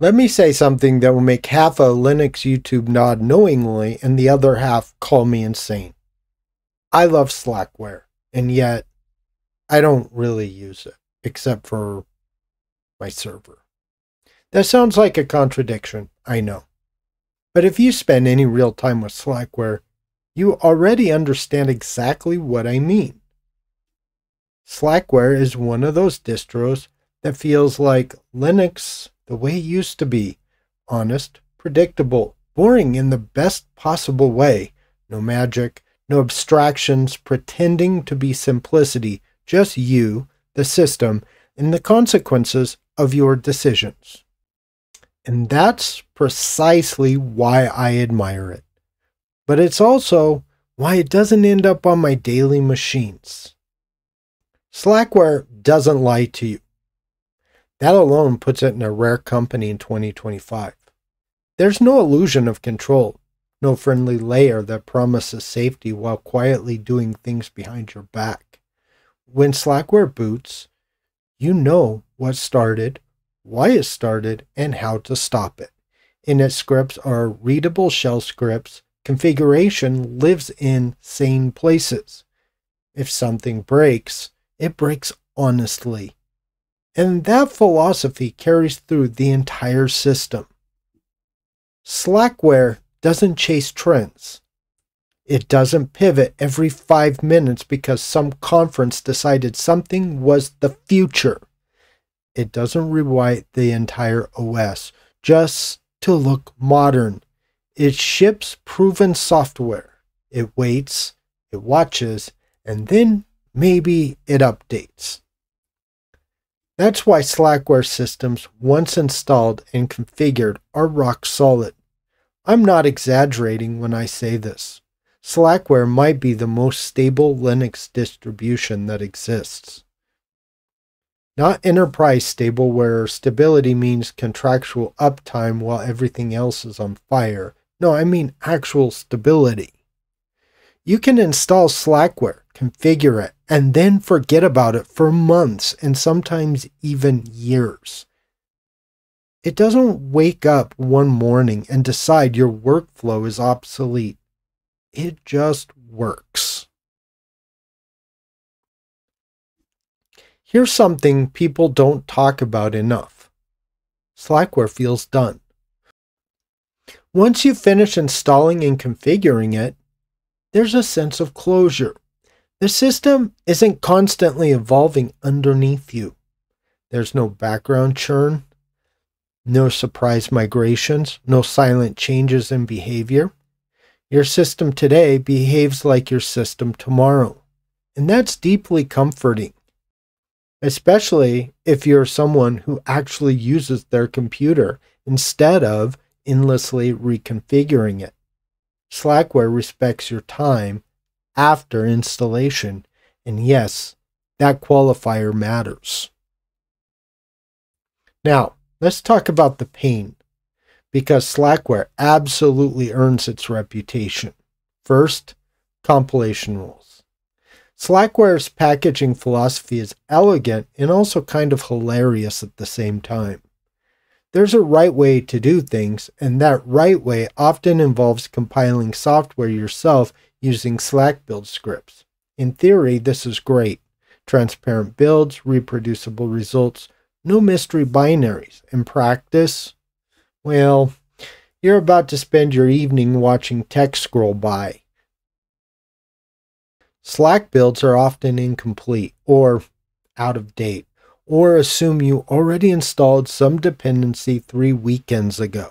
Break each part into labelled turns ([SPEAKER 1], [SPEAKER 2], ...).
[SPEAKER 1] Let me say something that will make half of Linux YouTube nod knowingly and the other half call me insane. I love Slackware, and yet I don't really use it except for my server. That sounds like a contradiction, I know. But if you spend any real time with Slackware, you already understand exactly what I mean. Slackware is one of those distros that feels like Linux the way it used to be honest, predictable, boring in the best possible way. No magic, no abstractions, pretending to be simplicity, just you, the system, and the consequences of your decisions. And that's precisely why I admire it. But it's also why it doesn't end up on my daily machines. Slackware doesn't lie to you. That alone puts it in a rare company in 2025. There's no illusion of control, no friendly layer that promises safety while quietly doing things behind your back. When Slackware boots, you know what started, why it started, and how to stop it. Init scripts are readable shell scripts. Configuration lives in sane places. If something breaks, it breaks honestly and that philosophy carries through the entire system. Slackware doesn't chase trends. It doesn't pivot every five minutes because some conference decided something was the future. It doesn't rewrite the entire OS just to look modern. It ships proven software. It waits, it watches, and then maybe it updates. That's why Slackware systems, once installed and configured, are rock solid. I'm not exaggerating when I say this. Slackware might be the most stable Linux distribution that exists. Not enterprise stable, where stability means contractual uptime while everything else is on fire. No, I mean actual stability. You can install Slackware, configure it, and then forget about it for months and sometimes even years. It doesn't wake up one morning and decide your workflow is obsolete. It just works. Here's something people don't talk about enough Slackware feels done. Once you finish installing and configuring it, there's a sense of closure. The system isn't constantly evolving underneath you. There's no background churn, no surprise migrations, no silent changes in behavior. Your system today behaves like your system tomorrow. And that's deeply comforting, especially if you're someone who actually uses their computer instead of endlessly reconfiguring it. Slackware respects your time after installation. And yes, that qualifier matters. Now, let's talk about the pain, because Slackware absolutely earns its reputation. First, compilation rules. Slackware's packaging philosophy is elegant and also kind of hilarious at the same time. There's a right way to do things, and that right way often involves compiling software yourself using Slack build scripts. In theory, this is great. Transparent builds, reproducible results, no mystery binaries. In practice, well, you're about to spend your evening watching text scroll by. Slack builds are often incomplete or out of date, or assume you already installed some dependency three weekends ago.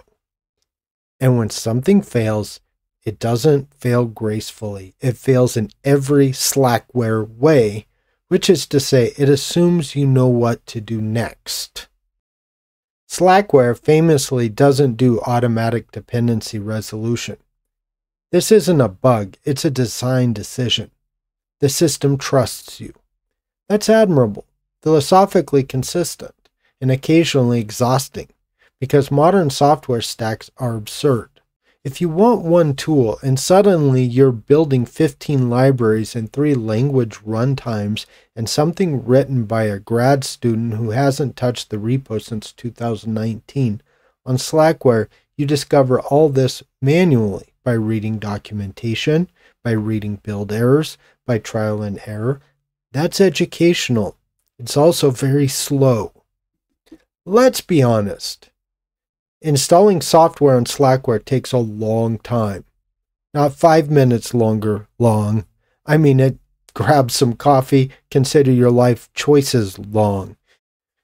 [SPEAKER 1] And when something fails, it doesn't fail gracefully. It fails in every Slackware way, which is to say, it assumes you know what to do next. Slackware famously doesn't do automatic dependency resolution. This isn't a bug, it's a design decision. The system trusts you. That's admirable, philosophically consistent, and occasionally exhausting, because modern software stacks are absurd. If you want one tool and suddenly you're building 15 libraries and three language runtimes and something written by a grad student who hasn't touched the repo since 2019, On Slackware, you discover all this manually by reading documentation, by reading build errors, by trial and error. That's educational. It's also very slow. Let's be honest. Installing software on Slackware takes a long time. Not five minutes longer, long. I mean, it grab some coffee, consider your life choices long.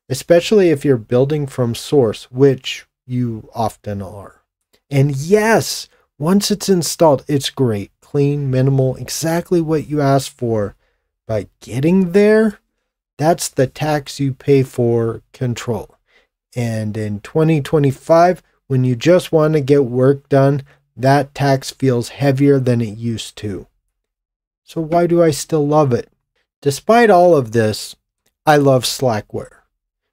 [SPEAKER 1] Especially if you're building from source, which you often are. And yes, once it's installed, it's great. Clean, minimal, exactly what you asked for. But getting there, that's the tax you pay for control. And in 2025, when you just want to get work done, that tax feels heavier than it used to. So why do I still love it? Despite all of this, I love Slackware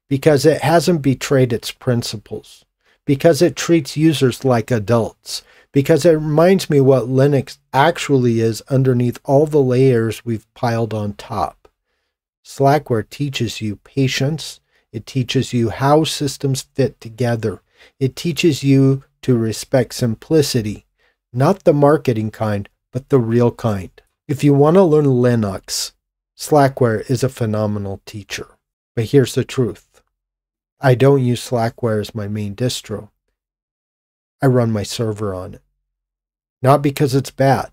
[SPEAKER 1] because it hasn't betrayed its principles, because it treats users like adults, because it reminds me what Linux actually is underneath all the layers we've piled on top. Slackware teaches you patience, it teaches you how systems fit together. It teaches you to respect simplicity, not the marketing kind, but the real kind. If you want to learn Linux, Slackware is a phenomenal teacher. But here's the truth I don't use Slackware as my main distro. I run my server on it. Not because it's bad,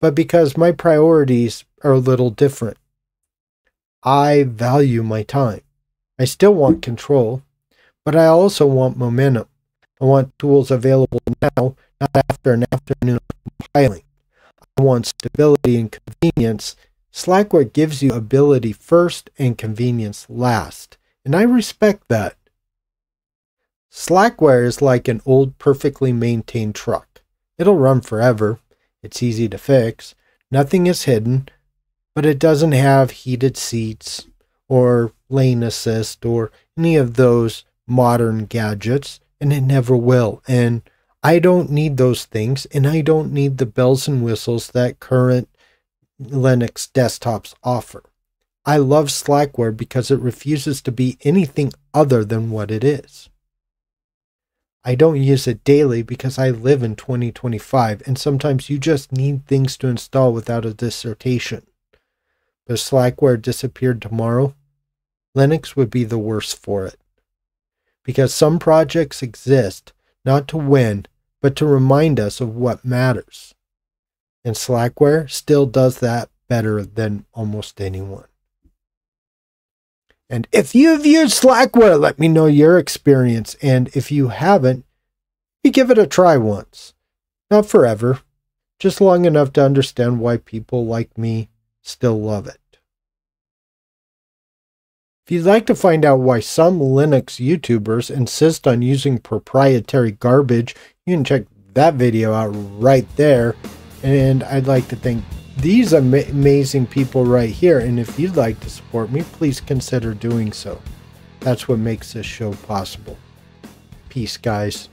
[SPEAKER 1] but because my priorities are a little different. I value my time. I still want control, but I also want momentum. I want tools available now, not after an afternoon of compiling. I want stability and convenience. Slackware gives you ability first and convenience last, and I respect that. Slackware is like an old, perfectly maintained truck. It'll run forever. It's easy to fix. Nothing is hidden, but it doesn't have heated seats or lane assist or any of those modern gadgets, and it never will. And I don't need those things, and I don't need the bells and whistles that current Linux desktops offer. I love Slackware because it refuses to be anything other than what it is. I don't use it daily because I live in 2025 and sometimes you just need things to install without a dissertation. If Slackware disappeared tomorrow, Linux would be the worse for it. Because some projects exist not to win, but to remind us of what matters. And Slackware still does that better than almost anyone. And if you've used Slackware, let me know your experience. And if you haven't, you give it a try once. Not forever, just long enough to understand why people like me still love it. If you'd like to find out why some Linux YouTubers insist on using proprietary garbage, you can check that video out right there. And I'd like to thank these am amazing people right here. And if you'd like to support me, please consider doing so. That's what makes this show possible. Peace, guys.